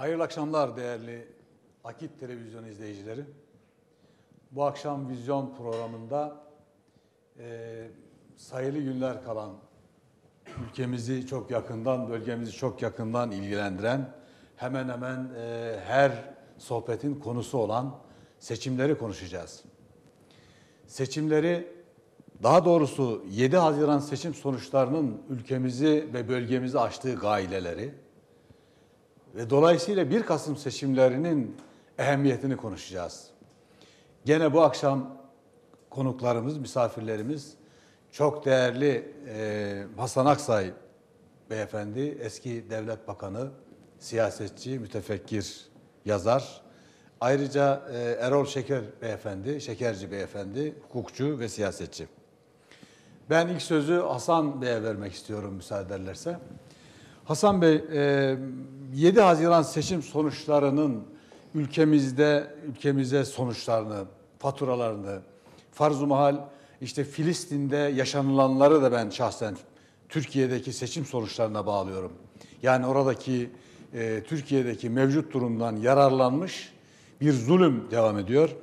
Hayırlı akşamlar değerli Akit Televizyon izleyicileri. Bu akşam vizyon programında e, sayılı günler kalan ülkemizi çok yakından, bölgemizi çok yakından ilgilendiren hemen hemen e, her sohbetin konusu olan seçimleri konuşacağız. Seçimleri daha doğrusu 7 Haziran seçim sonuçlarının ülkemizi ve bölgemizi açtığı gaileleri ve dolayısıyla 1 Kasım seçimlerinin ehemmiyetini konuşacağız. Gene bu akşam konuklarımız, misafirlerimiz çok değerli e, Hasan Aksay beyefendi, eski devlet bakanı, siyasetçi, mütefekkir, yazar. Ayrıca e, Erol Şeker beyefendi, Şekerci beyefendi, hukukçu ve siyasetçi. Ben ilk sözü Hasan Bey'e vermek istiyorum müsaade ederlerse. Hasan Bey, 7 Haziran seçim sonuçlarının ülkemizde ülkemize sonuçlarını, faturalarını, farz-ı mahal işte Filistin'de yaşanılanları da ben şahsen Türkiye'deki seçim sonuçlarına bağlıyorum. Yani oradaki e, Türkiye'deki mevcut durumdan yararlanmış bir zulüm devam ediyor.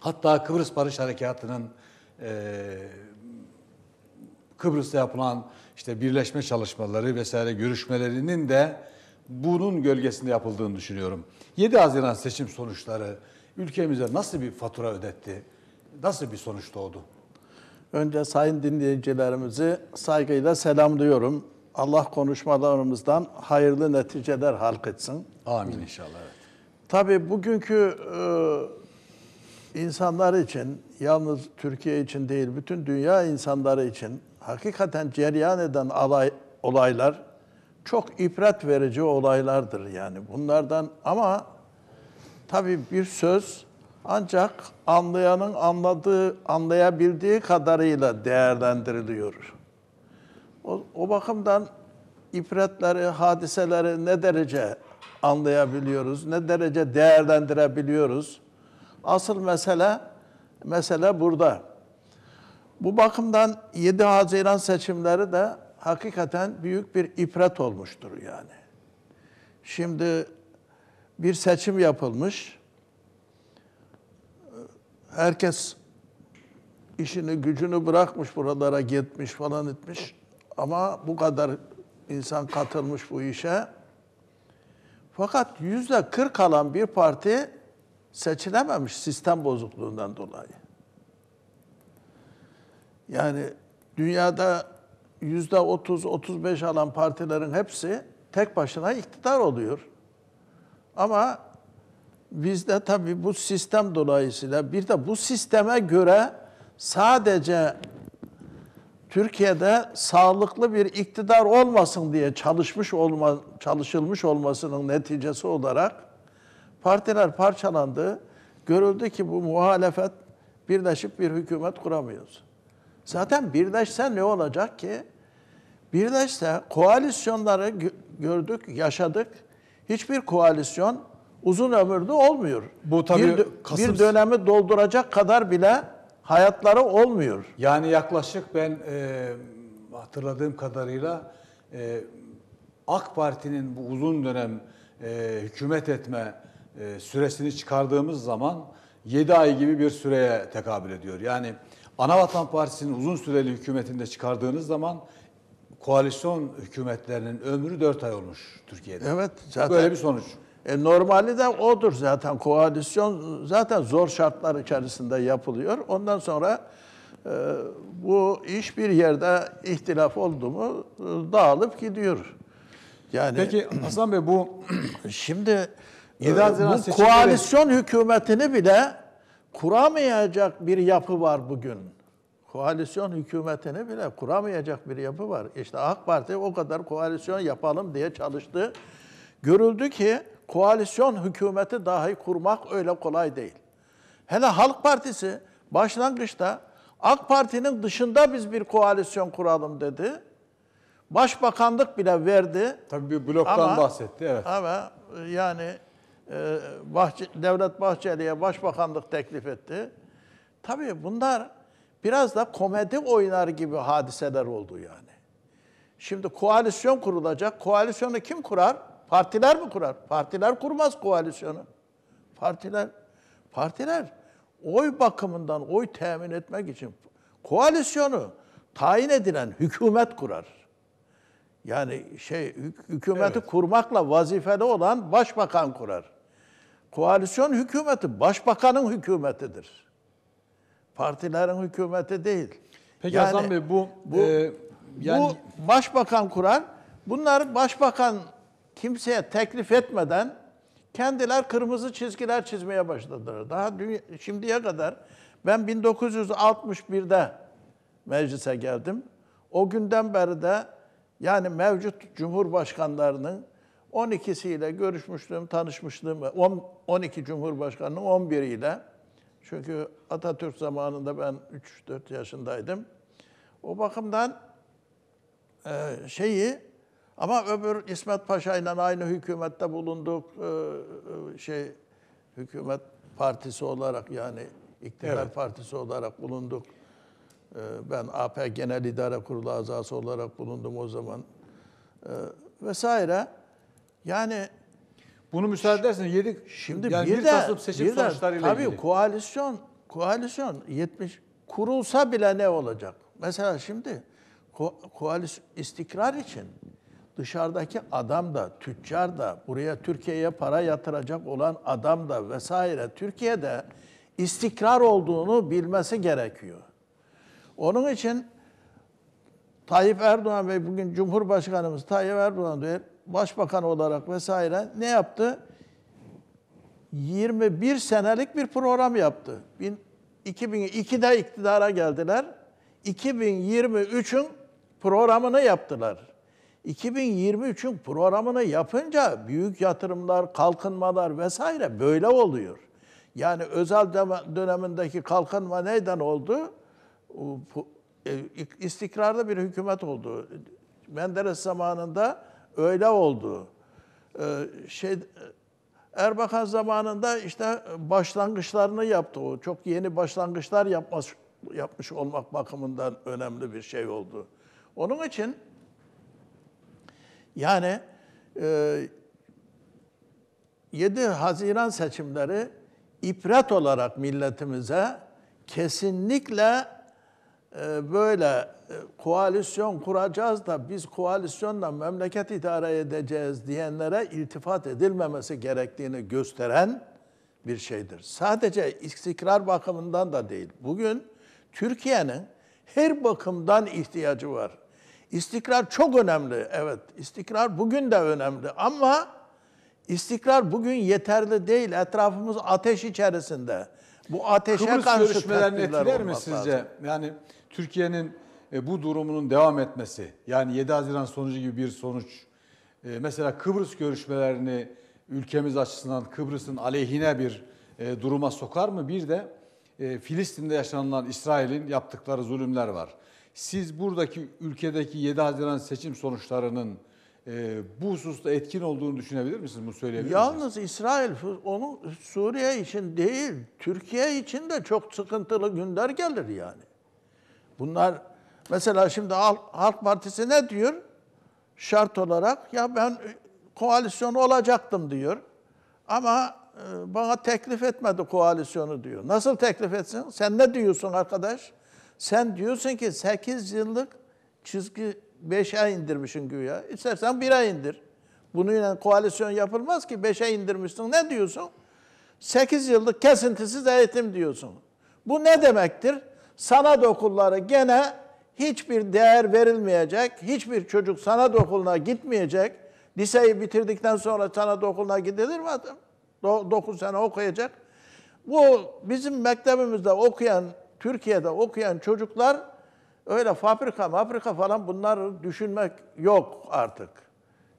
Hatta Kıbrıs Barış Harekatı'nın e, Kıbrıs'ta yapılan işte birleşme çalışmaları vesaire görüşmelerinin de bunun gölgesinde yapıldığını düşünüyorum. 7 Haziran seçim sonuçları ülkemize nasıl bir fatura ödetti? Nasıl bir sonuç doğdu? Önce sayın dinleyicilerimizi saygıyla selamlıyorum. Allah konuşmalarımızdan hayırlı neticeler halk etsin. Amin inşallah. Evet. Tabii bugünkü e, insanlar için, yalnız Türkiye için değil, bütün dünya insanları için hakikaten cereyan eden alay, olaylar çok ibret verici olaylardır yani. Bunlardan ama tabii bir söz ancak anlayanın anladığı, anlayabildiği kadarıyla değerlendiriliyor. O, o bakımdan ibretleri, hadiseleri ne derece anlayabiliyoruz, ne derece değerlendirebiliyoruz? Asıl mesele mesele burada. Bu bakımdan 7 Haziran seçimleri de hakikaten büyük bir ibret olmuştur yani. Şimdi bir seçim yapılmış. Herkes işini gücünü bırakmış buralara gitmiş falan etmiş. Ama bu kadar insan katılmış bu işe. Fakat yüzde kırk alan bir parti seçilememiş sistem bozukluğundan dolayı. Yani dünyada yüzde otuz, otuz beş alan partilerin hepsi tek başına iktidar oluyor. Ama bizde tabii bu sistem dolayısıyla bir de bu sisteme göre sadece Türkiye'de sağlıklı bir iktidar olmasın diye çalışmış olma, çalışılmış olmasının neticesi olarak partiler parçalandı. Görüldü ki bu muhalefet birleşip bir hükümet kuramıyoruz. Zaten birleşse ne olacak ki? Birleşse koalisyonları gördük, yaşadık. Hiçbir koalisyon uzun ömürlü olmuyor. Bu tabii bir, Kasım... bir dönemi dolduracak kadar bile hayatları olmuyor. Yani yaklaşık ben e, hatırladığım kadarıyla e, AK Parti'nin bu uzun dönem e, hükümet etme e, süresini çıkardığımız zaman 7 ay gibi bir süreye tekabül ediyor. Yani Anavatan Partisi'nin uzun süreli hükümetinde çıkardığınız zaman koalisyon hükümetlerinin ömrü 4 ay olmuş Türkiye'de. Evet. Zaten, Böyle bir sonuç. E, normali de odur zaten. Koalisyon zaten zor şartlar içerisinde yapılıyor. Ondan sonra e, bu iş bir yerde ihtilaf oldu mu e, dağılıp gidiyor. Yani Peki Hasan Bey bu şimdi 7 Haziran bu koalisyon hükümetini bile kuramayacak bir yapı var bugün. Koalisyon hükümetini bile kuramayacak bir yapı var. İşte AK Parti o kadar koalisyon yapalım diye çalıştı. Görüldü ki koalisyon hükümeti dahi kurmak öyle kolay değil. Hele Halk Partisi başlangıçta AK Parti'nin dışında biz bir koalisyon kuralım dedi. Başbakanlık bile verdi. Tabii bir bloktan ama, bahsetti, evet. Ama yani e, Bahçe, Devlet Bahçeli'ye başbakanlık teklif etti. Tabii bunlar biraz da komedi oynar gibi hadiseler oldu yani. Şimdi koalisyon kurulacak. Koalisyonu kim kurar? Partiler mi kurar? Partiler kurmaz koalisyonu. Partiler partiler oy bakımından oy temin etmek için koalisyonu tayin edilen hükümet kurar. Yani şey hük- hükümeti kurmakla vazifeli olan başbakan kurar. Koalisyon hükümeti başbakanın hükümetidir. Partilerin hükümeti değil. Peki Yani Hasan Bey bu, bu, e, yani bu başbakan kurar. Bunlar başbakan kimseye teklif etmeden kendiler kırmızı çizgiler çizmeye başladılar. Daha dünya, şimdiye kadar ben 1961'de meclise geldim. O günden beri de yani mevcut cumhurbaşkanlarının 12'siyle görüşmüşlüğüm, tanışmışlığım, var. On- 12 cumhurbaşkanının 11'iyle. Çünkü Atatürk zamanında ben 3-4 yaşındaydım. O bakımdan e, şeyi ama öbür İsmet Paşa ile aynı hükümette bulunduk. E, e, şey hükümet partisi olarak yani iktidar Evet. partisi olarak bulunduk. Ben AP Genel İdare Kurulu azası olarak bulundum o zaman. Vesaire. Yani bunu müsaade ederseniz 7 Şimdi yani bir 1 de, Kasım seçim bir de sonuçlarıyla tabii ilgili. koalisyon koalisyon 70 kurulsa bile ne olacak? Mesela şimdi ko, koalisyon istikrar için dışarıdaki adam da, tüccar da, buraya Türkiye'ye para yatıracak olan adam da vesaire Türkiye'de istikrar olduğunu bilmesi gerekiyor. Onun için Tayyip Erdoğan Bey bugün Cumhurbaşkanımız Tayyip Erdoğan Bey başbakan olarak vesaire ne yaptı? 21 senelik bir program yaptı. Bin- 2002'de iktidara geldiler. 2023'ün programını yaptılar. 2023'ün programını yapınca büyük yatırımlar, kalkınmalar vesaire böyle oluyor. Yani özel dönem- dönemindeki kalkınma neyden oldu? E, ik- istikrarlı bir hükümet oldu. Menderes zamanında öyle oldu. Ee, şey Erbakan zamanında işte başlangıçlarını yaptı o. Çok yeni başlangıçlar yapmış, yapmış olmak bakımından önemli bir şey oldu. Onun için yani e, 7 Haziran seçimleri ibret olarak milletimize kesinlikle böyle e, koalisyon kuracağız da biz koalisyonla memleket idare edeceğiz diyenlere iltifat edilmemesi gerektiğini gösteren bir şeydir. Sadece istikrar bakımından da değil. Bugün Türkiye'nin her bakımdan ihtiyacı var. İstikrar çok önemli. Evet, istikrar bugün de önemli ama istikrar bugün yeterli değil. Etrafımız ateş içerisinde. Bu ateşe Kıbrıs karşı görüşmelerini etkiler mi sizce? lazım. Yani Türkiye'nin e, bu durumunun devam etmesi, yani 7 Haziran sonucu gibi bir sonuç. e, Mesela Kıbrıs görüşmelerini ülkemiz açısından Kıbrıs'ın aleyhine bir e, duruma sokar mı? Bir de Filistin'de yaşanılan İsrail'in yaptıkları zulümler var. Siz buradaki ülkedeki 7 Haziran seçim sonuçlarının e, bu hususta etkin olduğunu düşünebilir misiniz? Bunu söyleyebilir misiniz? Yalnız İsrail onun Suriye için değil, Türkiye için de çok sıkıntılı günler gelir yani. Bunlar mesela şimdi Halk, Partisi ne diyor? Şart olarak ya ben koalisyon olacaktım diyor. Ama e, bana teklif etmedi koalisyonu diyor. Nasıl teklif etsin? Sen ne diyorsun arkadaş? Sen diyorsun ki 8 yıllık çizgi 5'e indirmişsin güya. İstersen 1'e indir. Bununla koalisyon yapılmaz ki 5'e indirmişsin. Ne diyorsun? 8 yıllık kesintisiz eğitim diyorsun. Bu ne demektir? Sanat okulları gene hiçbir değer verilmeyecek, hiçbir çocuk sanat okuluna gitmeyecek. Liseyi bitirdikten sonra sanat okuluna gidilir mi adam? 9 sene okuyacak. Bu bizim mektebimizde okuyan, Türkiye'de okuyan çocuklar öyle fabrika, fabrika falan bunları düşünmek yok artık.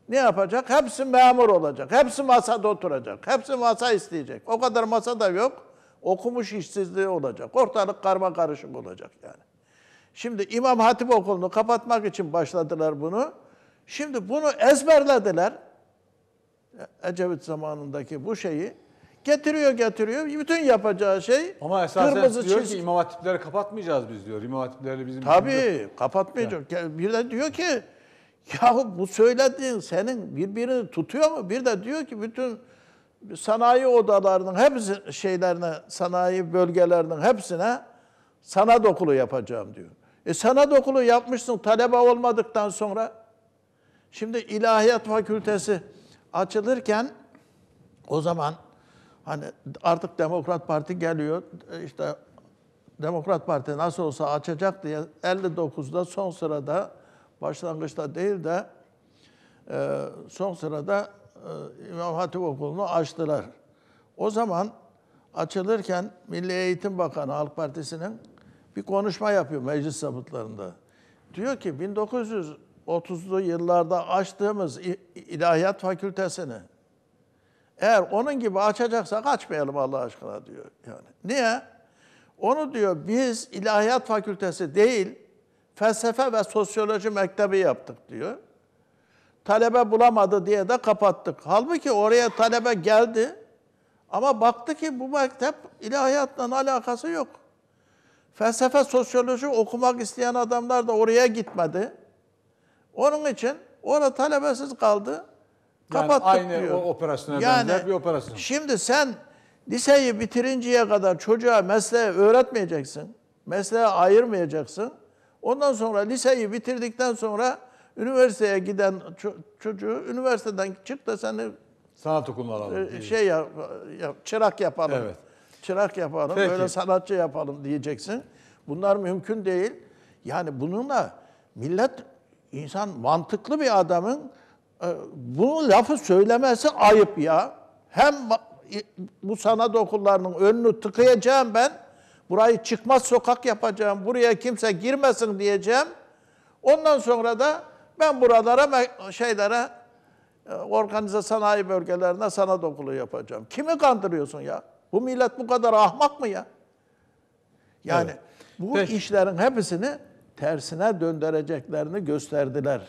Ne yapacak? Hepsi memur olacak. Hepsi masada oturacak. Hepsi masa isteyecek. O kadar masa da yok. Okumuş işsizliği olacak. Ortalık karma karışık olacak yani. Şimdi İmam Hatip Okulu'nu kapatmak için başladılar bunu. Şimdi bunu ezberlediler. Ecevit zamanındaki bu şeyi getiriyor getiriyor. Bütün yapacağı şey Ama esasen kırmızı diyor çizgi. ki İmam Hatipleri kapatmayacağız biz diyor. İmam Hatipleri bizim Tabii kapatmayacak. Bir de diyor ki Yahu bu söylediğin senin birbirini tutuyor mu? Bir de diyor ki bütün sanayi odalarının hepsi şeylerine, sanayi bölgelerinin hepsine sanat okulu yapacağım diyor. E sanat okulu yapmışsın talebe olmadıktan sonra. Şimdi ilahiyat fakültesi açılırken o zaman hani artık Demokrat Parti geliyor. işte Demokrat Parti nasıl olsa açacak diye 59'da son sırada başlangıçta değil de e, son sırada İmam Hatip Okulu'nu açtılar. O zaman açılırken Milli Eğitim Bakanı Halk Partisi'nin bir konuşma yapıyor meclis zabıtlarında. Diyor ki 1930'lu yıllarda açtığımız İlahiyat Fakültesini eğer onun gibi açacaksak açmayalım Allah aşkına diyor yani. Niye? Onu diyor biz ilahiyat fakültesi değil felsefe ve sosyoloji mektebi yaptık diyor. Talebe bulamadı diye de kapattık. Halbuki oraya talebe geldi ama baktı ki bu mektep ilahiyatla alakası yok. Felsefe, sosyoloji okumak isteyen adamlar da oraya gitmedi. Onun için orada talebesiz kaldı. Yani Kapattık aynı diyor. o operasyona benzer bir operasyon. Şimdi sen liseyi bitirinceye kadar çocuğa mesleği öğretmeyeceksin. Mesleğe ayırmayacaksın. Ondan sonra liseyi bitirdikten sonra üniversiteye giden ço- çocuğu üniversiteden çık da seni Sanat okulunu alalım. e, şey yap, yap- çırak yapalım. Evet. Çırak yapalım, Peki. böyle sanatçı yapalım diyeceksin. Bunlar mümkün değil. Yani bununla millet, insan mantıklı bir adamın e, bu lafı söylemesi ayıp ya. Hem ma- bu sanat okullarının önünü tıkayacağım ben, burayı çıkmaz sokak yapacağım, buraya kimse girmesin diyeceğim. Ondan sonra da ben buralara şeylere e, organize sanayi bölgelerine sanat okulu yapacağım. Kimi kandırıyorsun ya? Bu millet bu kadar ahmak mı ya? Yani Evet. bu Peki. işlerin hepsini tersine döndüreceklerini gösterdiler.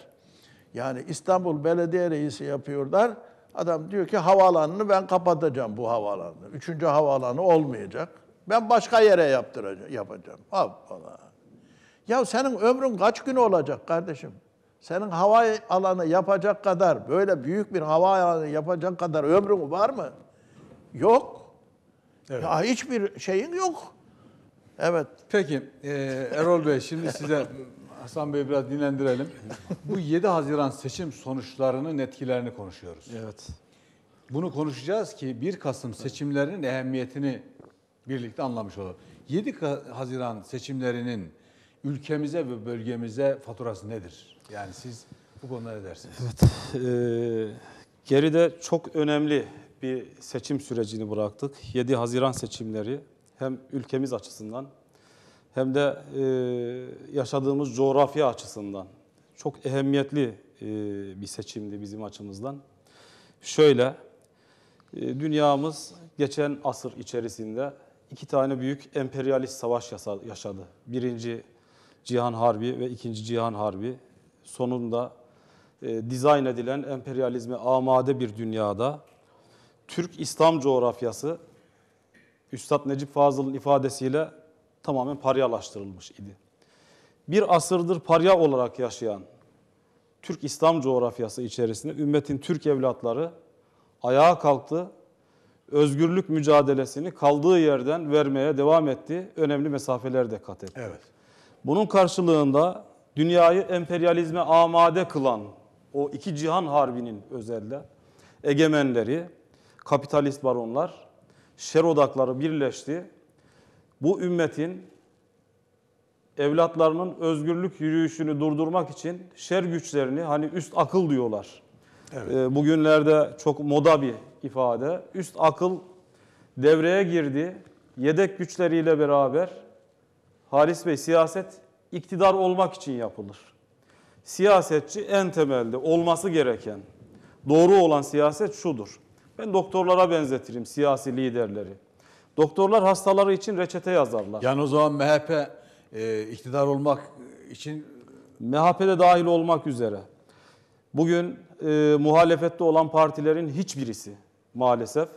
Yani İstanbul Belediye Reisi yapıyorlar. Adam diyor ki havaalanını ben kapatacağım bu havaalanını. Üçüncü havaalanı olmayacak. Ben başka yere yaptıracağım, yapacağım. Hoppala. Ya senin ömrün kaç gün olacak kardeşim? Senin hava alanı yapacak kadar, böyle büyük bir hava alanı yapacak kadar ömrün var mı? Yok. Evet. Ya hiçbir şeyin yok. Evet. Peki e, Erol Bey şimdi size Hasan Bey biraz dinlendirelim. Bu 7 Haziran seçim sonuçlarının etkilerini konuşuyoruz. Evet. Bunu konuşacağız ki 1 Kasım seçimlerinin ehemmiyetini birlikte anlamış olalım. 7 Ka- Haziran seçimlerinin ülkemize ve bölgemize faturası nedir? Yani siz bu konuda ne dersiniz? Ee, geride çok önemli bir seçim sürecini bıraktık. 7 Haziran seçimleri hem ülkemiz açısından hem de e, yaşadığımız coğrafya açısından çok ehemmiyetli e, bir seçimdi bizim açımızdan. Şöyle, e, dünyamız geçen asır içerisinde iki tane büyük emperyalist savaş yaşadı. Birinci Cihan Harbi ve ikinci Cihan Harbi. Sonunda e, dizayn edilen emperyalizme amade bir dünyada Türk İslam coğrafyası Üstad Necip Fazıl'ın ifadesiyle tamamen paryalaştırılmış idi. Bir asırdır parya olarak yaşayan Türk İslam coğrafyası içerisinde ümmetin Türk evlatları ayağa kalktı. Özgürlük mücadelesini kaldığı yerden vermeye devam etti. Önemli mesafeler de kat etti. Evet. Bunun karşılığında dünyayı emperyalizme amade kılan o iki cihan harbinin özelde egemenleri, kapitalist baronlar, şer odakları birleşti. Bu ümmetin evlatlarının özgürlük yürüyüşünü durdurmak için şer güçlerini hani üst akıl diyorlar. Evet. Ee, Bugünlerde çok moda bir ifade. Üst akıl devreye girdi. Yedek güçleriyle beraber Halis Bey siyaset iktidar olmak için yapılır. Siyasetçi en temelde olması gereken doğru olan siyaset şudur. Ben doktorlara benzetirim siyasi liderleri. Doktorlar hastaları için reçete yazarlar. Yani o zaman MHP e, iktidar olmak için MHP'de dahil olmak üzere. Bugün e, muhalefette olan partilerin hiçbirisi maalesef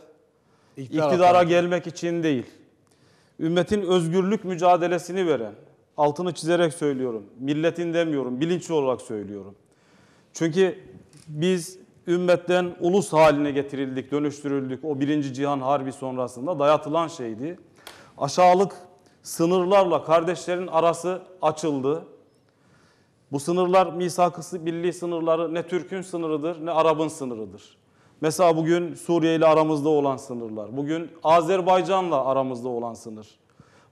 iktidar iktidara gelmek için değil. Ümmetin özgürlük mücadelesini veren, altını çizerek söylüyorum, milletin demiyorum, bilinçli olarak söylüyorum. Çünkü biz ümmetten ulus haline getirildik, dönüştürüldük. O birinci cihan harbi sonrasında dayatılan şeydi. Aşağılık sınırlarla kardeşlerin arası açıldı. Bu sınırlar misak-ı milli sınırları ne Türk'ün sınırıdır ne Arap'ın sınırıdır. Mesela bugün Suriye ile aramızda olan sınırlar, bugün Azerbaycan'la aramızda olan sınır,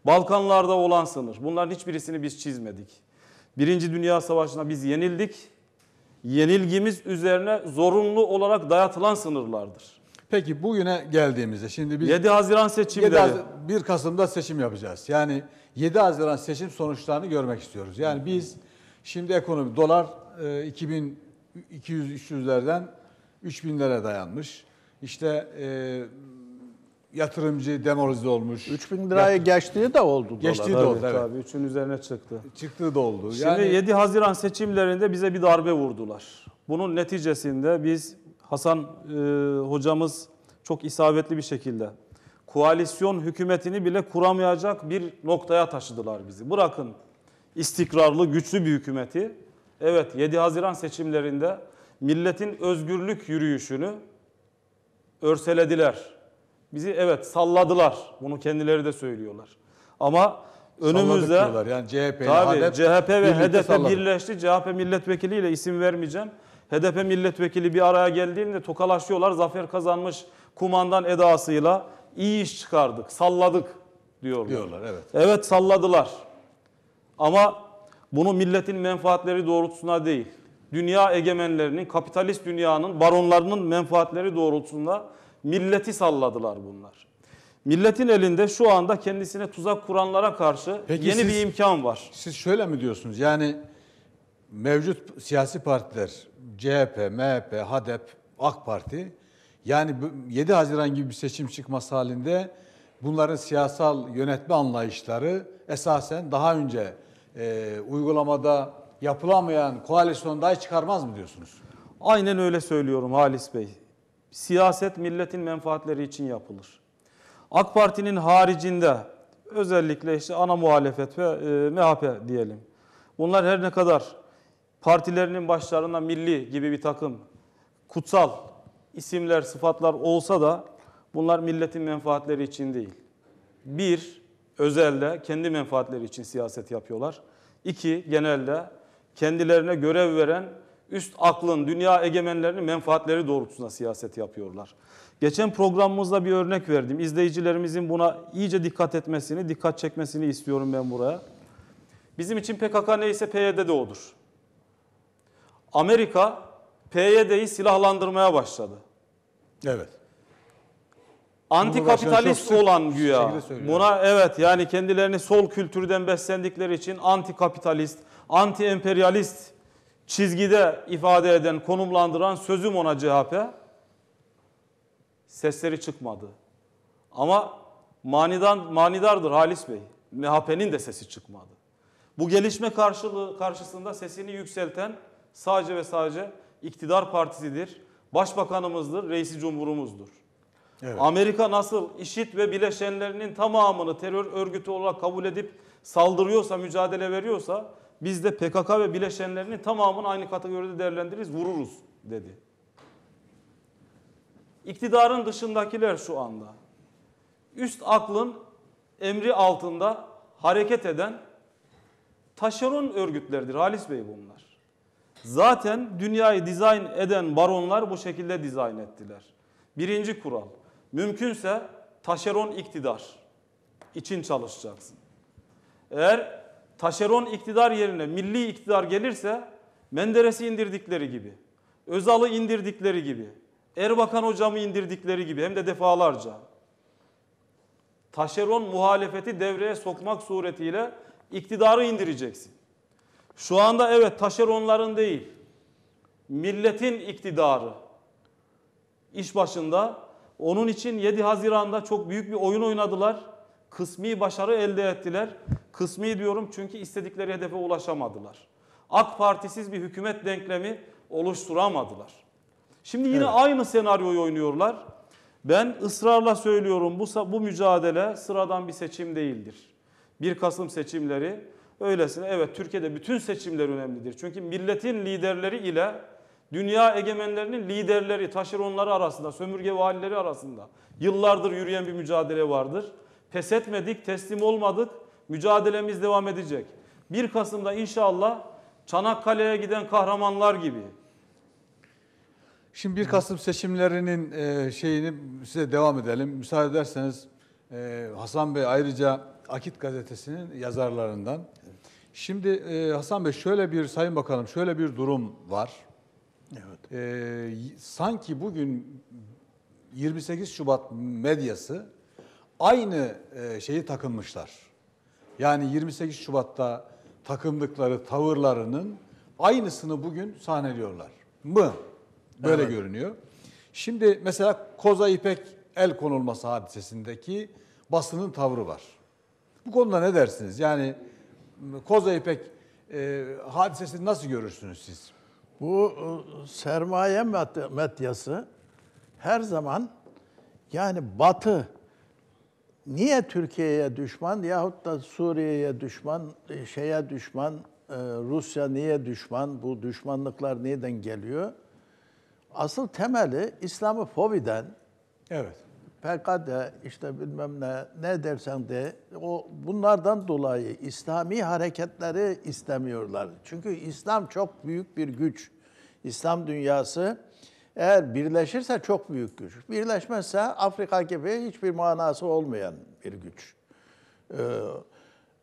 Balkanlarda olan sınır. Bunların hiçbirisini biz çizmedik. Birinci Dünya Savaşı'nda biz yenildik. Yenilgimiz üzerine zorunlu olarak dayatılan sınırlardır. Peki bugüne geldiğimizde şimdi biz 7 Haziran 7 seçimleri. Haz- 1 Kasım'da seçim yapacağız. Yani 7 Haziran seçim sonuçlarını görmek istiyoruz. Yani biz şimdi ekonomi dolar e, 2200-300'lerden 3000'lere dayanmış. İşte e, yatırımcı demoralize olmuş. 3000 lirayı geçtiği de oldu. Geçtiği dolar. de oldu. Evet, abi, üçün üzerine çıktı. Çıktığı da oldu. Şimdi Yani 7 Haziran seçimlerinde bize bir darbe vurdular. Bunun neticesinde biz Hasan e, hocamız çok isabetli bir şekilde koalisyon hükümetini bile kuramayacak bir noktaya taşıdılar bizi. Bırakın istikrarlı, güçlü bir hükümeti. Evet 7 Haziran seçimlerinde milletin özgürlük yürüyüşünü örselediler. Bizi evet salladılar. Bunu kendileri de söylüyorlar. Ama önümüzde. Yani CHP Tabii HDP CHP ve HDP salladı. birleşti. CHP milletvekiliyle isim vermeyeceğim. HDP milletvekili bir araya geldiğinde tokalaşıyorlar. Zafer kazanmış kumandan edasıyla iyi iş çıkardık, salladık diyorlar. diyorlar evet. Evet salladılar. Ama bunu milletin menfaatleri doğrultusunda değil. Dünya egemenlerinin, kapitalist dünyanın, baronlarının menfaatleri doğrultusunda milleti salladılar bunlar. Milletin elinde şu anda kendisine tuzak kuranlara karşı Peki yeni siz- bir imkan var. Siz şöyle mi diyorsunuz? Yani mevcut siyasi partiler CHP, MHP, HDP, AK Parti yani bu 7 Haziran gibi bir seçim çıkması halinde bunların siyasal yönetme anlayışları esasen daha önce e, uygulamada yapılamayan koalisyon dahi çıkarmaz mı diyorsunuz? Aynen öyle söylüyorum Halis Bey. Siyaset milletin menfaatleri için yapılır. AK Parti'nin haricinde özellikle işte ana muhalefet ve e, MHP diyelim. Bunlar her ne kadar partilerinin başlarında milli gibi bir takım kutsal isimler, sıfatlar olsa da bunlar milletin menfaatleri için değil. Bir, özelde kendi menfaatleri için siyaset yapıyorlar. İki, genelde kendilerine görev veren üst aklın, dünya egemenlerinin menfaatleri doğrultusunda siyaset yapıyorlar. Geçen programımızda bir örnek verdim. İzleyicilerimizin buna iyice dikkat etmesini, dikkat çekmesini istiyorum ben buraya. Bizim için PKK neyse PYD de odur. Amerika PYD'yi silahlandırmaya başladı. Evet. Antikapitalist olan güya. Buna evet yani kendilerini sol kültürden beslendikleri için antikapitalist, anti emperyalist çizgide ifade eden, konumlandıran sözüm ona CHP sesleri çıkmadı. Ama manidan manidardır Halis Bey. MHP'nin de sesi çıkmadı. Bu gelişme karşılığı karşısında sesini yükselten sadece ve sadece iktidar partisidir. Başbakanımızdır, reisi cumhurumuzdur. Evet. Amerika nasıl IŞİD ve bileşenlerinin tamamını terör örgütü olarak kabul edip saldırıyorsa, mücadele veriyorsa biz de PKK ve bileşenlerinin tamamını aynı kategoride değerlendiririz, vururuz dedi. İktidarın dışındakiler şu anda üst aklın emri altında hareket eden taşeron örgütlerdir Halis Bey bunlar. Zaten dünyayı dizayn eden baronlar bu şekilde dizayn ettiler. Birinci kural, mümkünse taşeron iktidar için çalışacaksın. Eğer taşeron iktidar yerine milli iktidar gelirse Menderes'i indirdikleri gibi, Özal'ı indirdikleri gibi, Erbakan hocamı indirdikleri gibi hem de defalarca taşeron muhalefeti devreye sokmak suretiyle iktidarı indireceksin. Şu anda evet taşeronların değil, milletin iktidarı iş başında. Onun için 7 Haziran'da çok büyük bir oyun oynadılar. Kısmi başarı elde ettiler. Kısmi diyorum çünkü istedikleri hedefe ulaşamadılar. AK Partisiz bir hükümet denklemi oluşturamadılar. Şimdi yine Evet. aynı senaryoyu oynuyorlar. Ben ısrarla söylüyorum bu, bu mücadele sıradan bir seçim değildir. 1 Kasım seçimleri öylesine evet Türkiye'de bütün seçimler önemlidir. Çünkü milletin liderleri ile dünya egemenlerinin liderleri, taşeronları arasında, sömürge valileri arasında yıllardır yürüyen bir mücadele vardır. Pes etmedik, teslim olmadık, mücadelemiz devam edecek. 1 Kasım'da inşallah Çanakkale'ye giden kahramanlar gibi Şimdi 1 Kasım seçimlerinin e, şeyini size devam edelim. Müsaade ederseniz e, Hasan Bey ayrıca Akit gazetesinin yazarlarından. Şimdi e, Hasan Bey şöyle bir Sayın Bakanım şöyle bir durum var. Evet. Sanki bugün 28 Şubat medyası aynı e, şeyi takınmışlar. Yani 28 Şubat'ta takındıkları tavırlarının aynısını bugün sahneliyorlar mı? Böyle görünüyor. Şimdi mesela Koza İpek el konulması hadisesindeki basının tavrı var. Bu konuda ne dersiniz? Yani Koza İpek e, hadisesini nasıl görürsünüz siz? Bu e, sermaye med- medyası her zaman yani Batı niye Türkiye'ye düşman yahut da Suriye'ye düşman, e, şeye düşman, e, Rusya niye düşman, bu düşmanlıklar nereden geliyor? Asıl temeli İslamofobiden, Evet. PKK işte bilmem ne ne dersen de o bunlardan dolayı İslami hareketleri istemiyorlar. Çünkü İslam çok büyük bir güç. İslam dünyası eğer birleşirse çok büyük güç. Birleşmezse Afrika gibi hiçbir manası olmayan bir güç. Ee,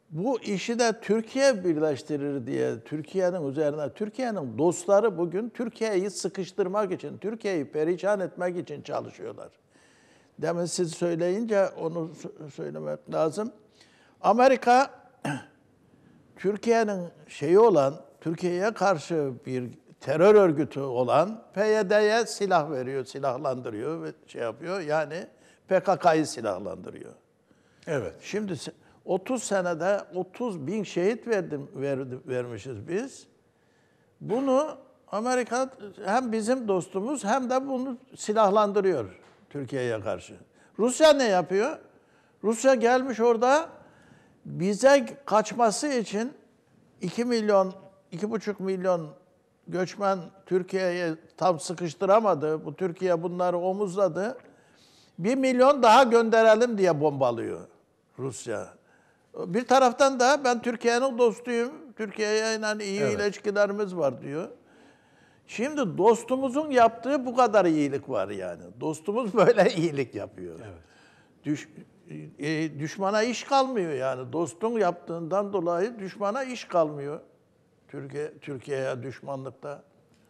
bu işi de Türkiye birleştirir diye Türkiye'nin üzerine, Türkiye'nin dostları bugün Türkiye'yi sıkıştırmak için, Türkiye'yi perişan etmek için çalışıyorlar. Demin siz söyleyince onu sö- söylemek lazım. Amerika Türkiye'nin şeyi olan, Türkiye'ye karşı bir terör örgütü olan PYD'ye silah veriyor, silahlandırıyor ve şey yapıyor. Yani PKK'yı silahlandırıyor. Evet. Şimdi se- 30 senede 30 bin şehit verdim, verdi, vermişiz biz. Bunu Amerika hem bizim dostumuz hem de bunu silahlandırıyor Türkiye'ye karşı. Rusya ne yapıyor? Rusya gelmiş orada bize kaçması için 2 milyon, 2,5 milyon göçmen Türkiye'ye tam sıkıştıramadı. Bu Türkiye bunları omuzladı. Bir milyon daha gönderelim diye bombalıyor Rusya. Bir taraftan da ben Türkiye'nin dostuyum. Türkiye'ye yani iyi Evet. ilişkilerimiz var diyor. Şimdi dostumuzun yaptığı bu kadar iyilik var yani. Dostumuz böyle iyilik yapıyor. Evet. Düş, e, düşmana iş kalmıyor yani. Dostun yaptığından dolayı düşmana iş kalmıyor. Türkiye Türkiye'ye düşmanlıkta.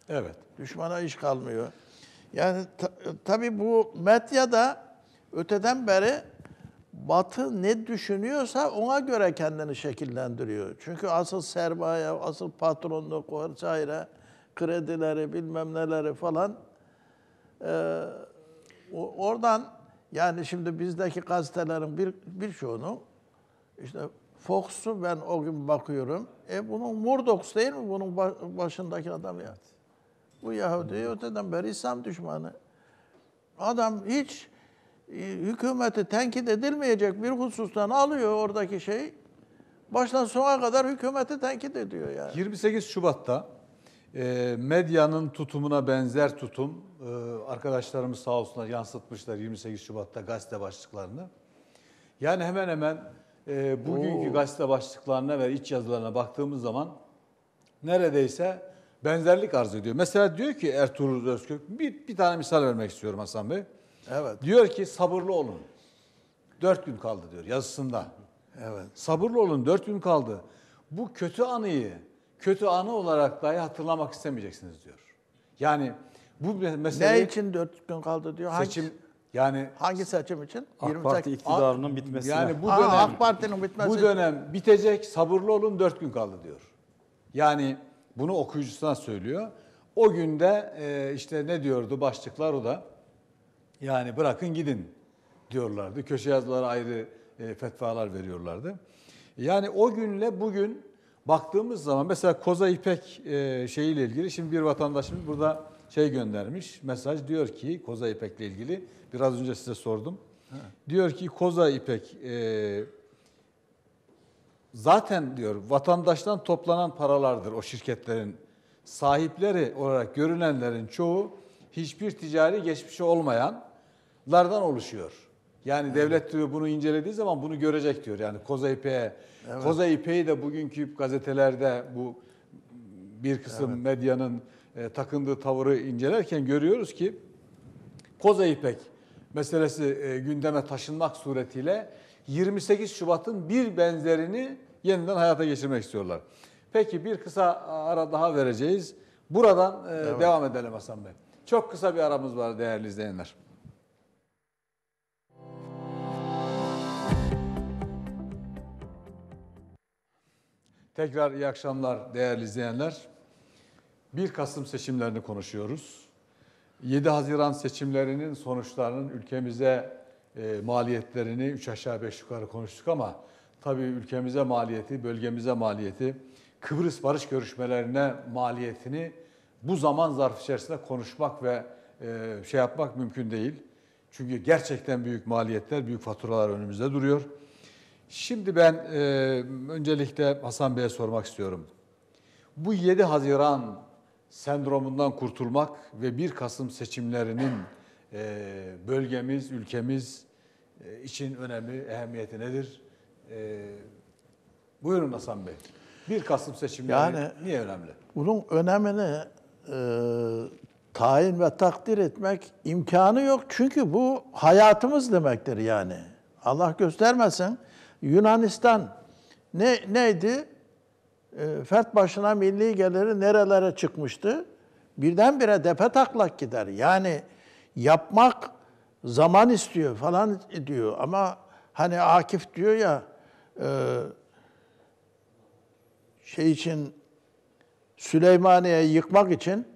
Evet. Düşmana iş kalmıyor. Yani ta, tabii bu medyada öteden beri Batı ne düşünüyorsa ona göre kendini şekillendiriyor. Çünkü asıl sermaye, asıl patronluk vesaire, kredileri bilmem neleri falan e, oradan yani şimdi bizdeki gazetelerin bir birçoğunu işte Fox'u ben o gün bakıyorum. E bunun Murdoch değil mi bunun ba- başındaki adam ya? Bu Yahudi öteden beri İslam düşmanı. Adam hiç e, hükümeti tenkit edilmeyecek bir husustan alıyor oradaki şey. Baştan sona kadar hükümeti tenkit ediyor yani. 28 Şubat'ta e, medyanın tutumuna benzer tutum e, arkadaşlarımız sağ olsunlar yansıtmışlar 28 Şubat'ta gazete başlıklarını. Yani hemen hemen e, bugünkü gazete başlıklarına ve iç yazılarına baktığımız zaman neredeyse benzerlik arz ediyor. Mesela diyor ki Ertuğrul Özkök, bir, bir tane misal vermek istiyorum Hasan Bey. Evet. Diyor ki sabırlı olun. Dört gün kaldı diyor yazısında. Evet. Sabırlı olun dört gün kaldı. Bu kötü anıyı kötü anı olarak dahi hatırlamak istemeyeceksiniz diyor. Yani bu me- mesele Ne için dört gün kaldı diyor? Hangi, seçim yani hangi seçim için? AK Parti iktidarının bitmesine. yani bu Aa, dönem AK Parti'nin bitmesi bu dönem bitecek sabırlı olun dört gün kaldı diyor. Yani bunu okuyucusuna söylüyor. O günde e, işte ne diyordu başlıklar o da yani bırakın gidin diyorlardı. Köşe yazıları ayrı e, fetvalar veriyorlardı. Yani o günle bugün baktığımız zaman mesela Koza İpek e, şeyiyle ilgili şimdi bir vatandaşımız burada şey göndermiş mesaj diyor ki Koza İpek'le ilgili biraz önce size sordum. Diyor ki Koza İpek e, zaten diyor vatandaştan toplanan paralardır o şirketlerin sahipleri olarak görünenlerin çoğu hiçbir ticari geçmişi olmayanlardan oluşuyor. Yani devlet diyor bunu incelediği zaman bunu görecek diyor. Yani Koza İpek'e, Koza İpek'i de bugünkü gazetelerde bu bir kısım medyanın e, takındığı tavırı incelerken görüyoruz ki Koza İpek meselesi e, gündeme taşınmak suretiyle 28 Şubat'ın bir benzerini yeniden hayata geçirmek istiyorlar. Peki bir kısa ara daha vereceğiz. Buradan e, devam edelim Hasan Bey. Çok kısa bir aramız var değerli izleyenler. Tekrar iyi akşamlar değerli izleyenler. 1 Kasım seçimlerini konuşuyoruz. 7 Haziran seçimlerinin sonuçlarının ülkemize e, maliyetlerini 3 aşağı 5 yukarı konuştuk ama tabii ülkemize maliyeti, bölgemize maliyeti, Kıbrıs barış görüşmelerine maliyetini bu zaman zarfı içerisinde konuşmak ve e, şey yapmak mümkün değil. Çünkü gerçekten büyük maliyetler, büyük faturalar önümüzde duruyor. Şimdi ben e, öncelikle Hasan Bey'e sormak istiyorum. Bu 7 Haziran sendromundan kurtulmak ve 1 Kasım seçimlerinin e, bölgemiz, ülkemiz e, için önemli, ehemmiyeti nedir? E, buyurun Hasan Bey. 1 Kasım seçimleri Yani- niye önemli? Bunun önemini e, tayin ve takdir etmek imkanı yok. Çünkü bu hayatımız demektir yani. Allah göstermesin Yunanistan ne neydi? E, fert başına milli geliri nerelere çıkmıştı? Birdenbire depe taklak gider. Yani yapmak zaman istiyor falan diyor. Ama hani Akif diyor ya e, şey için Süleymaniye'yi yıkmak için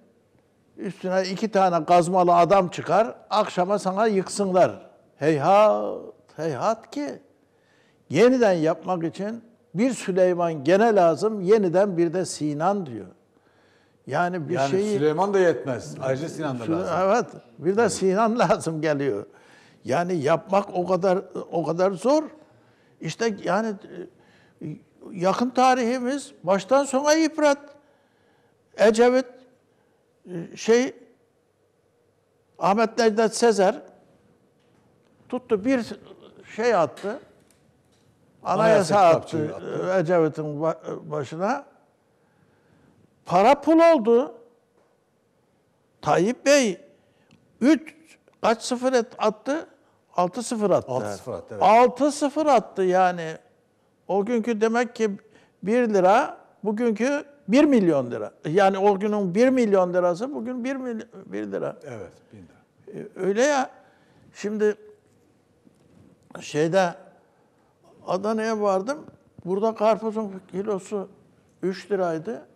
üstüne iki tane kazmalı adam çıkar, akşama sana yıksınlar. Heyhat, heyhat ki yeniden yapmak için bir Süleyman gene lazım, yeniden bir de Sinan diyor. Yani bir Yani şeyi... Süleyman da yetmez. Ayrıca Sinan da lazım. Evet. Bir de Sinan lazım geliyor. Yani yapmak o kadar o kadar zor. İşte yani e, yakın tarihimiz baştan sona yıprat. Ecevit e, şey Ahmet Necdet Sezer tuttu bir şey attı. Anayasa Anayasa attı e, Ecevit'in ba- başına. Para pul oldu. Tayyip Bey 3 kaç sıfır et, attı? 6-0 attı. 6-0 attı, evet. 6-0 attı yani. O günkü demek ki 1 lira, bugünkü 1 milyon lira. Yani o günün 1 milyon lirası bugün 1, mily- 1 lira. Evet. bin lira. E, Öyle ya. Şimdi şeyde Adana'ya vardım. Burada karpuzun kilosu 3 liraydı.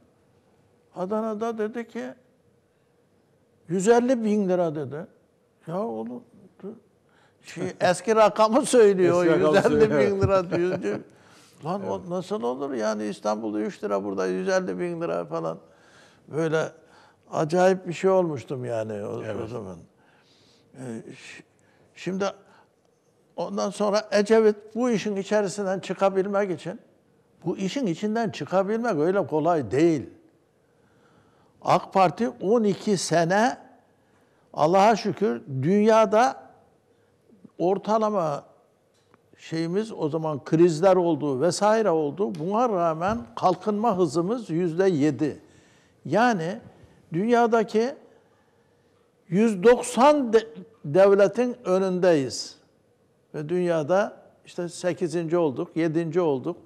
Adana'da dedi ki 150 bin lira dedi. Ya oğlum şey, eski rakamı söylüyor. Eski rakamı 150 söylüyor. bin lira diyor. Lan o nasıl olur yani İstanbul'da 3 lira burada 150 bin lira falan. Böyle acayip bir şey olmuştum yani o, o zaman. Ee, Şimdi ondan sonra Ecevit bu işin içerisinden çıkabilmek için, bu işin içinden çıkabilmek öyle kolay değil. AK Parti 12 sene Allah'a şükür dünyada ortalama şeyimiz o zaman krizler oldu vesaire oldu. Buna rağmen kalkınma hızımız yüzde yedi. Yani dünyadaki 190 de- devletin önündeyiz. Ve dünyada işte 8. olduk, 7. olduk.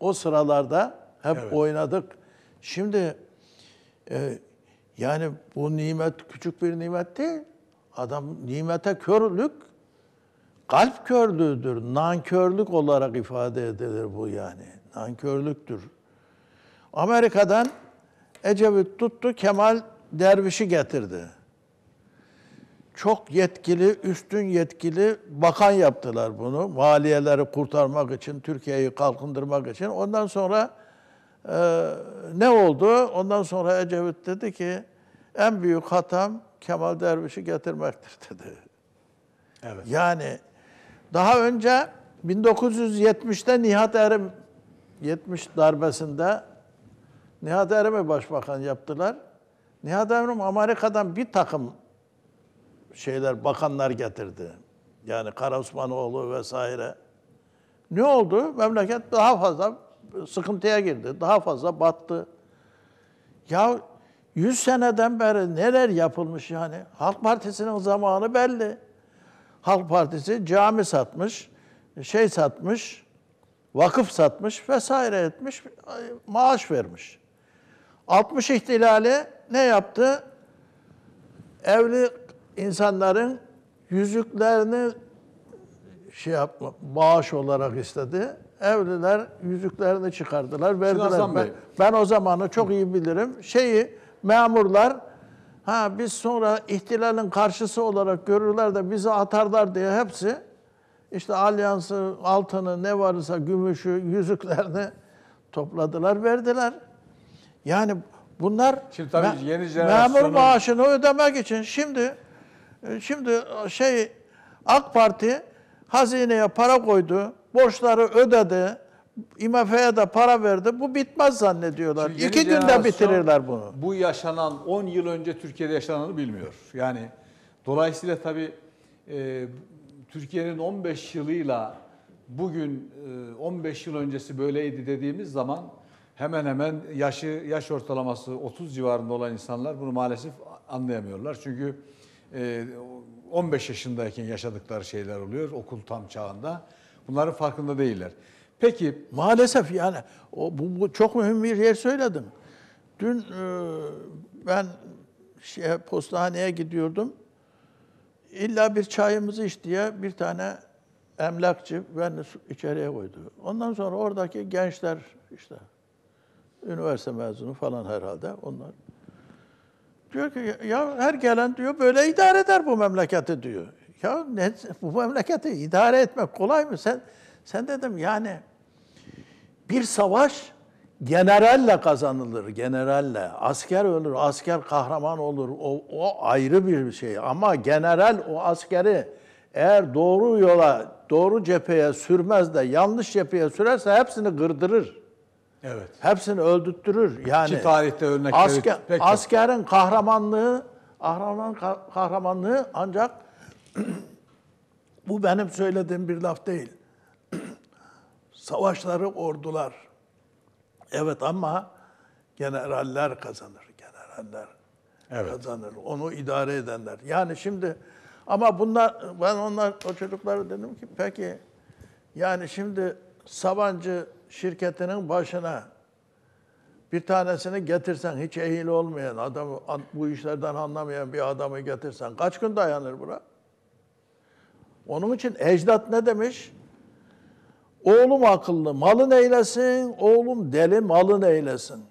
O sıralarda hep Evet. oynadık. Şimdi e, yani bu nimet küçük bir nimet değil. Adam nimete körlük kalp körlüğüdür. Nankörlük olarak ifade edilir bu yani. Nankörlüktür. Amerika'dan Ecevit tuttu Kemal Derviş'i getirdi. Çok yetkili, üstün yetkili bakan yaptılar bunu. Maliyeleri kurtarmak için, Türkiye'yi kalkındırmak için. Ondan sonra e, ne oldu? Ondan sonra Ecevit dedi ki en büyük hatam Kemal Derviş'i getirmektir dedi. Evet. Yani daha önce 1970'te Nihat Erim 70 darbesinde Nihat Erim'i başbakan yaptılar. Nihat Erim Amerika'dan bir takım şeyler, bakanlar getirdi. Yani Kara Osmanoğlu vesaire. Ne oldu? Memleket daha fazla sıkıntıya girdi. Daha fazla battı. Ya 100 seneden beri neler yapılmış yani? Halk Partisi'nin zamanı belli. Halk Partisi cami satmış, şey satmış, vakıf satmış vesaire etmiş, maaş vermiş. 60 ihtilali ne yaptı? Evli insanların yüzüklerini şey yapma, bağış olarak istedi. Evliler yüzüklerini çıkardılar, verdiler. Ben, ben o zamanı çok iyi bilirim. Şeyi memurlar ha biz sonra ihtilalin karşısı olarak görürler de bizi atarlar diye hepsi işte alyansı, altını ne varsa gümüşü, yüzüklerini topladılar, verdiler. Yani bunlar Şimdi tabii me- yeni memur maaşını ödemek için şimdi şimdi şey AK Parti hazineye para koydu, borçları ödedi, IMF'ye de para verdi. Bu bitmez zannediyorlar. Şimdi İki günde bitirirler bunu. Bu yaşanan 10 yıl önce Türkiye'de yaşananı bilmiyor. Yani dolayısıyla tabii e, Türkiye'nin 15 yılıyla bugün e, 15 yıl öncesi böyleydi dediğimiz zaman hemen hemen yaşı yaş ortalaması 30 civarında olan insanlar bunu maalesef anlayamıyorlar. Çünkü e, 15 yaşındayken yaşadıkları şeyler oluyor okul tam çağında. Bunların farkında değiller. Peki Maalesef yani o bu, bu çok mühim bir yer söyledim. Dün e, ben şey, postaneye gidiyordum. İlla bir çayımızı iç diye bir tane emlakçı beni içeriye koydu. Ondan sonra oradaki gençler işte üniversite mezunu falan herhalde onlar. Diyor ki ya her gelen diyor böyle idare eder bu memleketi diyor. Ya ne, bu memleketi idare etmek kolay mı? Sen sen dedim yani bir savaş generalle kazanılır, generalle. Asker ölür, asker kahraman olur. O, o ayrı bir şey. Ama general o askeri eğer doğru yola, doğru cepheye sürmez de yanlış cepheye sürerse hepsini kırdırır. Evet. Hepsini öldürttürür. Yani Ki tarihte örnekleri asker, pek çok. askerin kahramanlığı, kahraman kahramanlığı ancak bu benim söylediğim bir laf değil. Savaşları ordular. Evet ama generaller kazanır. Generaller Evet. kazanır. Onu idare edenler. Yani şimdi ama bunlar ben onlar o çocuklara dedim ki peki yani şimdi Sabancı şirketinin başına bir tanesini getirsen hiç ehil olmayan adamı bu işlerden anlamayan bir adamı getirsen kaç gün dayanır bura? Onun için ecdat ne demiş? Oğlum akıllı malın eylesin, oğlum deli malın eylesin.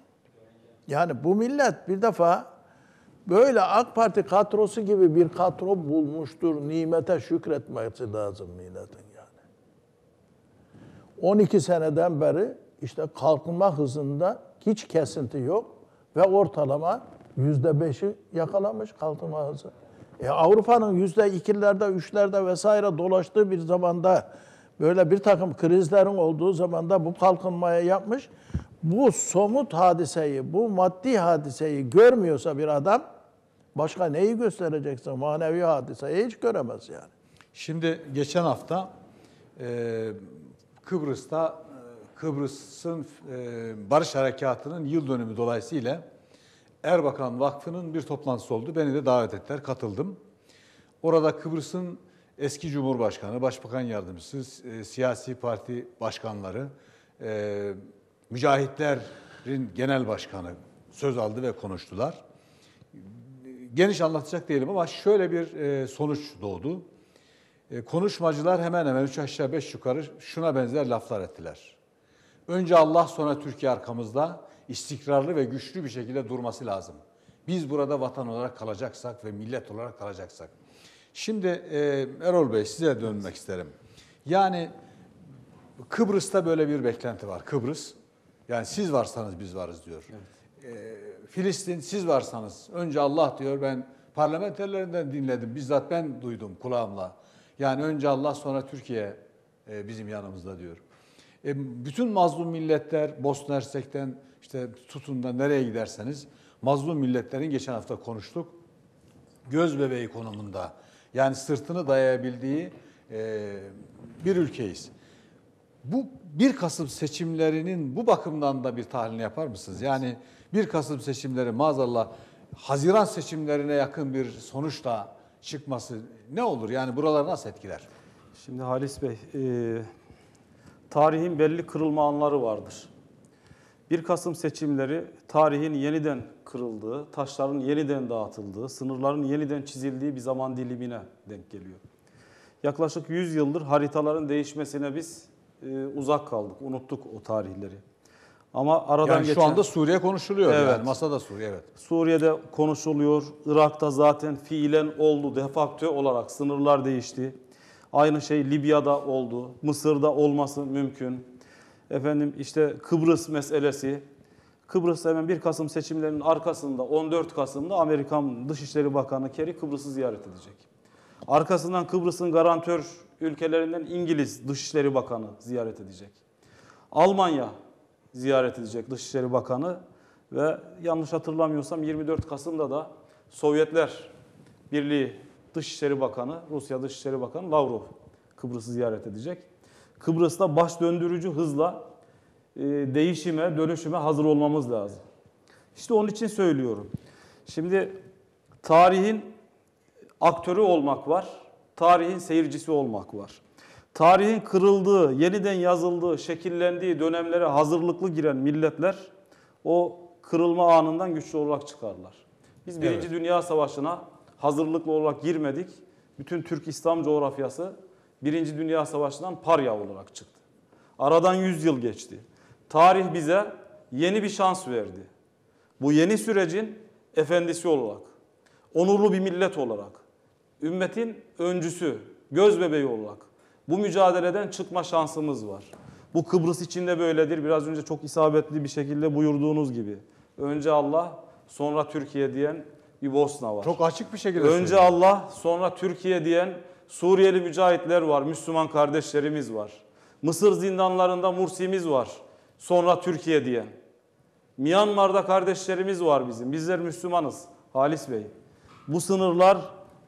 Yani bu millet bir defa böyle AK Parti kadrosu gibi bir kadro bulmuştur. Nimete şükretmesi lazım milletin. 12 seneden beri işte kalkınma hızında hiç kesinti yok ve ortalama yüzde beşi yakalamış kalkınma hızı. E Avrupa'nın yüzde ikilerde, üçlerde vesaire dolaştığı bir zamanda böyle bir takım krizlerin olduğu zamanda bu kalkınmaya yapmış. Bu somut hadiseyi, bu maddi hadiseyi görmüyorsa bir adam başka neyi göstereceksin? Manevi hadiseyi hiç göremez yani. Şimdi geçen hafta e, Kıbrıs'ta e, Kıbrıs'ın e, Barış Harekatı'nın yıl dönümü dolayısıyla Erbakan Vakfı'nın bir toplantısı oldu. Beni de davet ettiler, katıldım. Orada Kıbrıs'ın eski Cumhurbaşkanı, Başbakan Yardımcısı, e, siyasi parti başkanları, mücahitlerin genel başkanı söz aldı ve konuştular. Geniş anlatacak değilim ama şöyle bir sonuç doğdu. E, konuşmacılar hemen hemen üç aşağı beş yukarı şuna benzer laflar ettiler. Önce Allah sonra Türkiye arkamızda istikrarlı ve güçlü bir şekilde durması lazım. Biz burada vatan olarak kalacaksak ve millet olarak kalacaksak. Şimdi e, Erol Bey size dönmek isterim. Yani Kıbrıs'ta böyle bir beklenti var. Kıbrıs, yani siz varsanız biz varız diyor. Ee, Filistin siz varsanız, önce Allah diyor ben parlamenterlerinden dinledim, bizzat ben duydum kulağımla. Yani önce Allah sonra Türkiye e, bizim yanımızda diyor. E, bütün mazlum milletler Bosna Hersek'ten işte tutun da nereye giderseniz mazlum milletlerin geçen hafta konuştuk. Göz bebeği konumunda yani sırtını dayayabildiği e, bir ülkeyiz. Bu 1 Kasım seçimlerinin bu bakımdan da bir tahlilini yapar mısınız? Yani 1 Kasım seçimleri maazallah Haziran seçimlerine yakın bir sonuçla çıkması ne olur? Yani buraları nasıl etkiler? Şimdi Halis Bey, e, tarihin belli kırılma anları vardır. 1 Kasım seçimleri tarihin yeniden kırıldığı, taşların yeniden dağıtıldığı, sınırların yeniden çizildiği bir zaman dilimine denk geliyor. Yaklaşık 100 yıldır haritaların değişmesine biz e, uzak kaldık, unuttuk o tarihleri. Ama aradan Yani geçen... şu anda Suriye konuşuluyor. Evet. Yani masada Suriye evet. Suriye'de konuşuluyor. Irak'ta zaten fiilen oldu. Defakto olarak sınırlar değişti. Aynı şey Libya'da oldu. Mısır'da olması mümkün. Efendim işte Kıbrıs meselesi. Kıbrıs hemen 1 Kasım seçimlerinin arkasında 14 Kasım'da Amerikan Dışişleri Bakanı Kerry Kıbrıs'ı ziyaret edecek. Arkasından Kıbrıs'ın garantör ülkelerinden İngiliz Dışişleri Bakanı ziyaret edecek. Almanya ziyaret edecek Dışişleri Bakanı ve yanlış hatırlamıyorsam 24 Kasım'da da Sovyetler Birliği Dışişleri Bakanı, Rusya Dışişleri Bakanı Lavrov Kıbrıs'ı ziyaret edecek. Kıbrıs'ta baş döndürücü hızla e, değişime, dönüşüme hazır olmamız lazım. İşte onun için söylüyorum. Şimdi tarihin aktörü olmak var, tarihin seyircisi olmak var. Tarihin kırıldığı, yeniden yazıldığı, şekillendiği dönemlere hazırlıklı giren milletler o kırılma anından güçlü olarak çıkarlar. Biz Birinci Evet. Dünya Savaşı'na hazırlıklı olarak girmedik. Bütün Türk İslam coğrafyası Birinci Dünya Savaşı'ndan parya olarak çıktı. Aradan 100 yıl geçti. Tarih bize yeni bir şans verdi. Bu yeni sürecin efendisi olarak, onurlu bir millet olarak, ümmetin öncüsü, göz bebeği olarak bu mücadeleden çıkma şansımız var. Bu Kıbrıs için de böyledir. Biraz önce çok isabetli bir şekilde buyurduğunuz gibi. Önce Allah, sonra Türkiye diyen bir Bosna var. Çok açık bir şekilde Önce söylüyor. Allah, sonra Türkiye diyen Suriyeli mücahitler var, Müslüman kardeşlerimiz var. Mısır zindanlarında Mursi'miz var, sonra Türkiye diyen. Myanmar'da kardeşlerimiz var bizim. Bizler Müslümanız Halis Bey. Bu sınırlar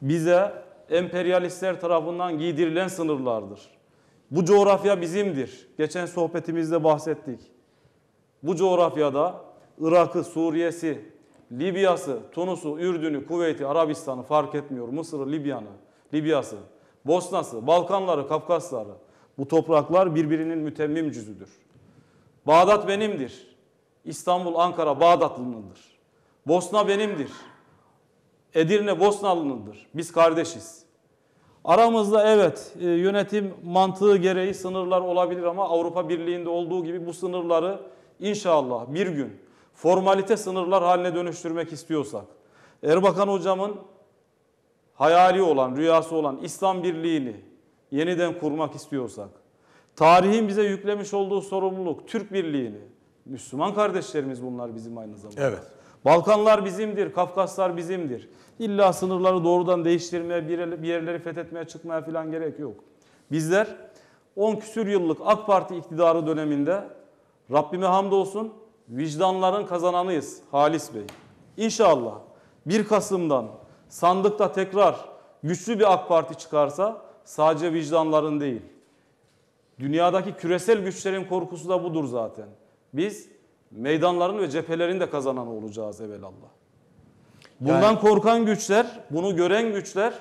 bize emperyalistler tarafından giydirilen sınırlardır. Bu coğrafya bizimdir. Geçen sohbetimizde bahsettik. Bu coğrafyada Irak'ı, Suriye'si, Libya'sı, Tunus'u, Ürdün'ü, Kuveyt'i, Arabistan'ı fark etmiyor. Mısır'ı, Libya'nı, Libya'sı, Bosna'sı, Balkanları, Kafkasları. Bu topraklar birbirinin mütemmim cüzüdür. Bağdat benimdir. İstanbul, Ankara Bağdatlınındır. Bosna benimdir. Edirne Bosnalınındır. Biz kardeşiz. Aramızda evet e, yönetim mantığı gereği sınırlar olabilir ama Avrupa Birliği'nde olduğu gibi bu sınırları inşallah bir gün formalite sınırlar haline dönüştürmek istiyorsak, Erbakan hocamın hayali olan, rüyası olan İslam Birliği'ni yeniden kurmak istiyorsak, tarihin bize yüklemiş olduğu sorumluluk, Türk Birliği'ni, Müslüman kardeşlerimiz bunlar bizim aynı zamanda. Evet. Balkanlar bizimdir, Kafkaslar bizimdir. İlla sınırları doğrudan değiştirmeye, bir yer- bir yerleri fethetmeye çıkmaya falan gerek yok. Bizler 10 küsür yıllık AK Parti iktidarı döneminde Rabbime hamdolsun vicdanların kazananıyız Halis Bey. İnşallah 1 Kasım'dan sandıkta tekrar güçlü bir AK Parti çıkarsa sadece vicdanların değil, Dünyadaki küresel güçlerin korkusu da budur zaten. Biz meydanların ve cephelerin de kazananı olacağız evelallah. Bundan Yani- korkan güçler, bunu gören güçler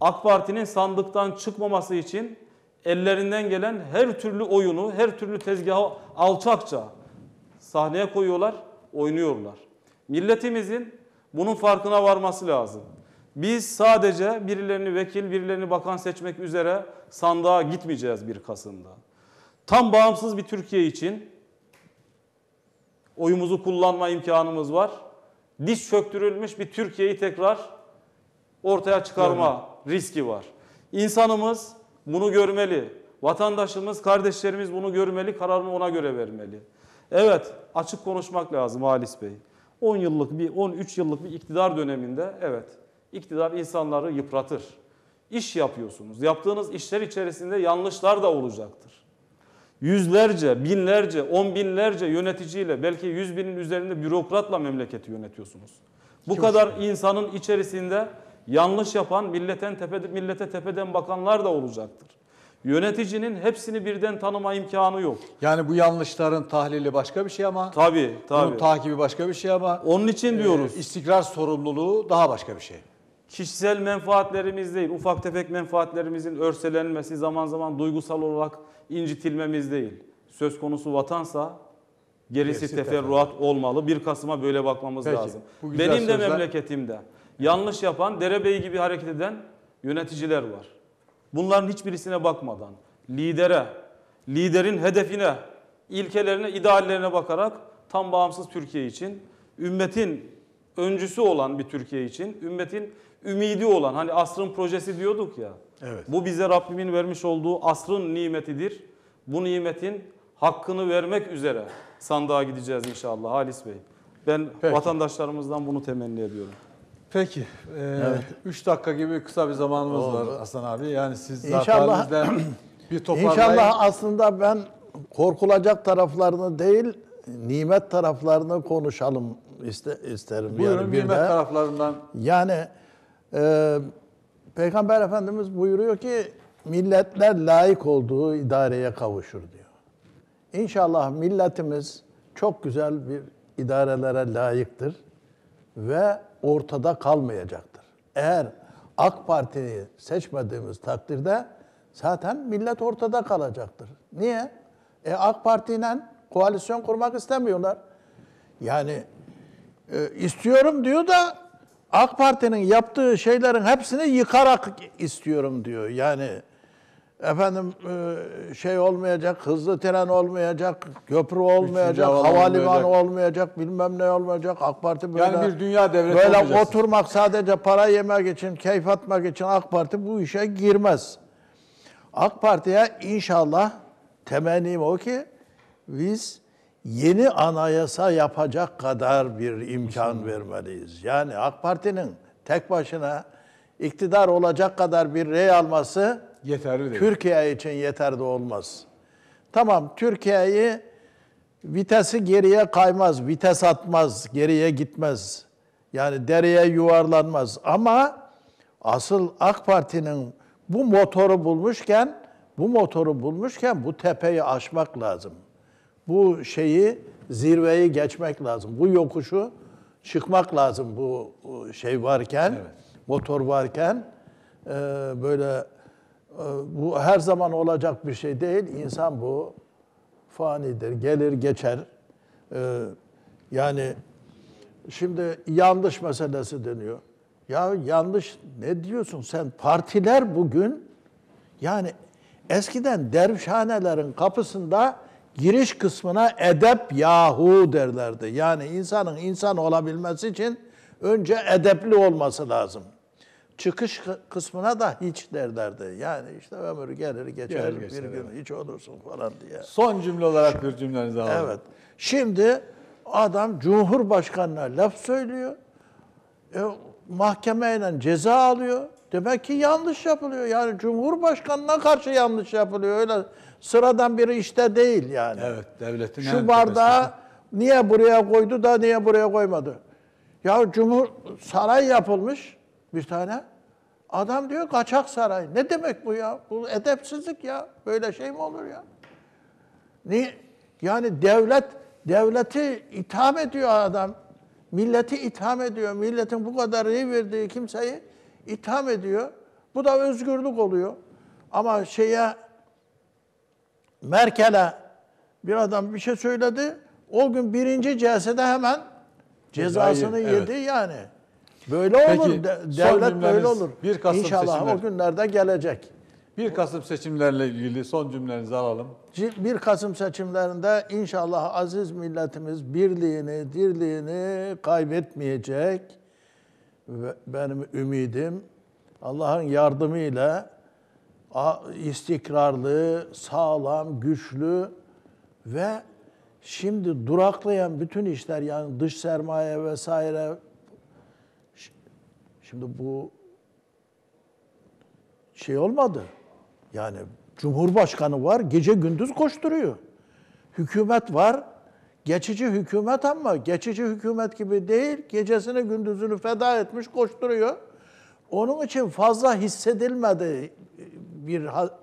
AK Parti'nin sandıktan çıkmaması için ellerinden gelen her türlü oyunu, her türlü tezgahı alçakça sahneye koyuyorlar, oynuyorlar. Milletimizin bunun farkına varması lazım. Biz sadece birilerini vekil, birilerini bakan seçmek üzere sandığa gitmeyeceğiz 1 Kasım'da. Tam bağımsız bir Türkiye için oyumuzu kullanma imkanımız var. Diş çöktürülmüş bir Türkiye'yi tekrar ortaya çıkarma riski var. İnsanımız bunu görmeli. Vatandaşımız, kardeşlerimiz bunu görmeli, kararını ona göre vermeli. Evet, açık konuşmak lazım Halis Bey. 10 yıllık bir 13 yıllık bir iktidar döneminde evet, iktidar insanları yıpratır. İş yapıyorsunuz. Yaptığınız işler içerisinde yanlışlar da olacaktır. Yüzlerce, binlerce, on binlerce yöneticiyle belki yüz binin üzerinde bürokratla memleketi yönetiyorsunuz. Bu kadar insanın içerisinde yanlış yapan milletten tepede, millete tepeden bakanlar da olacaktır. Yöneticinin hepsini birden tanıma imkanı yok. Yani bu yanlışların tahlili başka bir şey ama Tabii, bunun tabii. takibi başka bir şey ama Onun için diyoruz. e, istikrar sorumluluğu daha başka bir şey. Kişisel menfaatlerimiz değil, ufak tefek menfaatlerimizin örselenmesi, zaman zaman duygusal olarak incitilmemiz değil. Söz konusu vatansa gerisi, Gerisi teferruat olmalı. 1 Kasım'a böyle bakmamız Peki, lazım. bu güzel Benim de sözler- memleketimde yanlış yapan, derebeyi gibi hareket eden yöneticiler var. Bunların hiçbirisine bakmadan lidere, liderin hedefine, ilkelerine, ideallerine bakarak tam bağımsız Türkiye için, ümmetin öncüsü olan bir Türkiye için, ümmetin ümidi olan, hani asrın projesi diyorduk ya. Evet. Bu bize Rabbimin vermiş olduğu asrın nimetidir. Bu nimetin hakkını vermek üzere sandığa gideceğiz inşallah Halis Bey. Ben Peki. vatandaşlarımızdan bunu temenni ediyorum. Peki. 3 dakika gibi kısa bir zamanımız var Hasan abi. Yani siz İnşallah- zaten bir toparlayın. İnşallah aslında ben korkulacak taraflarını değil, nimet taraflarını konuşalım iste, isterim. Buyurun yani bir nimet de. taraflarından. Yani e, Peygamber Efendimiz buyuruyor ki milletler layık olduğu idareye kavuşur diyor. İnşallah milletimiz çok güzel bir idarelere layıktır ve ortada kalmayacaktır. Eğer AK Parti'yi seçmediğimiz takdirde zaten millet ortada kalacaktır. Niye? E AK Parti'yle koalisyon kurmak istemiyorlar. Yani e, istiyorum diyor da AK Parti'nin yaptığı şeylerin hepsini yıkarak istiyorum diyor. Yani efendim e, şey olmayacak, hızlı tren olmayacak, köprü olmayacak, havalimanı olmayacak. olmayacak, bilmem ne olmayacak. AK Parti böyle Yani bir dünya devleti böyle oturmak sadece para yemek için, keyif atmak için AK Parti bu işe girmez. AK Parti'ye inşallah temennim o ki biz yeni anayasa yapacak kadar bir imkan vermeliyiz. Yani AK Parti'nin tek başına iktidar olacak kadar bir rey alması Yeterli değil. Türkiye için yeterli olmaz. Tamam Türkiye'yi vitesi geriye kaymaz, vites atmaz, geriye gitmez. Yani dereye yuvarlanmaz. Ama asıl AK Parti'nin bu motoru bulmuşken, bu motoru bulmuşken bu tepeyi aşmak lazım. Bu şeyi, zirveyi geçmek lazım. Bu yokuşu çıkmak lazım bu bu şey varken, motor varken. Ee, böyle e, bu her zaman olacak bir şey değil. İnsan bu fanidir, gelir geçer. Ee, yani şimdi yanlış meselesi deniyor. Ya yanlış ne diyorsun sen? Partiler bugün yani eskiden dervişhanelerin kapısında giriş kısmına edep yahu derlerdi. Yani insanın insan olabilmesi için önce edepli olması lazım. Çıkış kı- kısmına da hiç derlerdi. Yani işte ömür gelir geçer, Gelir bir geçer, gün hiç olursun falan diye. Son cümle olarak bir cümlenizi alalım. Evet. Şimdi adam Cumhurbaşkanı'na laf söylüyor. E, mahkemeyle ceza alıyor. Demek ki yanlış yapılıyor. Yani Cumhurbaşkanı'na karşı yanlış yapılıyor. Öyle sıradan bir işte değil yani. Evet, devletin Şu bardağı niye buraya koydu da niye buraya koymadı? Ya Cumhur saray yapılmış bir tane. Adam diyor kaçak saray. Ne demek bu ya? Bu edepsizlik ya. Böyle şey mi olur ya? Niye? Yani devlet devleti itham ediyor adam. Milleti itham ediyor. Milletin bu kadar iyi verdiği kimseyi itham ediyor. Bu da özgürlük oluyor. Ama şeye Merkel'e bir adam bir şey söyledi. O gün birinci celsede hemen cezasını Cezayı, yedi evet. yani. Böyle Peki, olur. De- devlet böyle olur. 1 Kasım İnşallah seçimleri. o günlerde gelecek. 1 Kasım seçimlerle ilgili son cümlenizi alalım. 1 Kasım seçimlerinde inşallah aziz milletimiz birliğini, dirliğini kaybetmeyecek. Benim ümidim Allah'ın yardımıyla istikrarlı, sağlam, güçlü ve şimdi duraklayan bütün işler yani dış sermaye vesaire şimdi bu şey olmadı. Yani Cumhurbaşkanı var, gece gündüz koşturuyor. Hükümet var, geçici hükümet ama geçici hükümet gibi değil, gecesini gündüzünü feda etmiş koşturuyor. Onun için fazla hissedilmedi bir ha-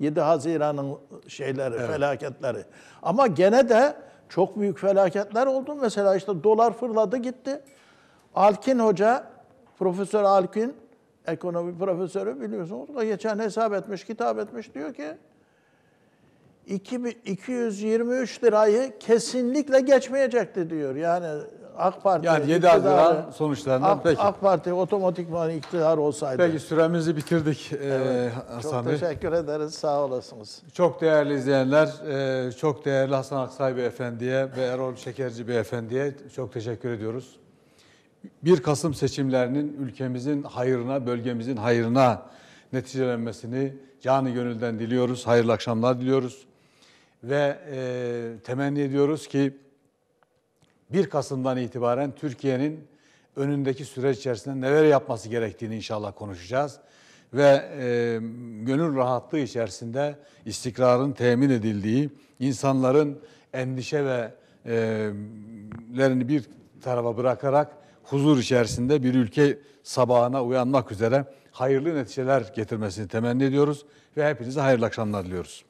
7 Haziran'ın şeyleri, felaketleri. Ama gene de çok büyük felaketler oldu. Mesela işte dolar fırladı gitti. Alkin Hoca, Profesör Alkin, ekonomi profesörü biliyorsunuz. O geçen hesap etmiş, kitap etmiş. Diyor ki 2223 lirayı kesinlikle geçmeyecekti diyor. Yani AK Parti Yani 7 iktidarı- Haziran sonuçlarından AK, peki. AK Parti otomatikman iktidar olsaydı. Peki süremizi bitirdik e, Hasan Çok Bey. teşekkür ederiz. Sağ olasınız. Çok değerli izleyenler, e, çok değerli Hasan Aksay Beyefendi'ye ve Erol Şekerci Beyefendi'ye çok teşekkür ediyoruz. 1 Kasım seçimlerinin ülkemizin hayrına, bölgemizin hayrına neticelenmesini canı gönülden diliyoruz. Hayırlı akşamlar diliyoruz. Ve e, temenni ediyoruz ki 1 Kasım'dan itibaren Türkiye'nin önündeki süreç içerisinde neler yapması gerektiğini inşallah konuşacağız. Ve e, gönül rahatlığı içerisinde istikrarın temin edildiği, insanların endişe ve e, lerini bir tarafa bırakarak huzur içerisinde bir ülke sabahına uyanmak üzere hayırlı neticeler getirmesini temenni ediyoruz ve hepinize hayırlı akşamlar diliyoruz.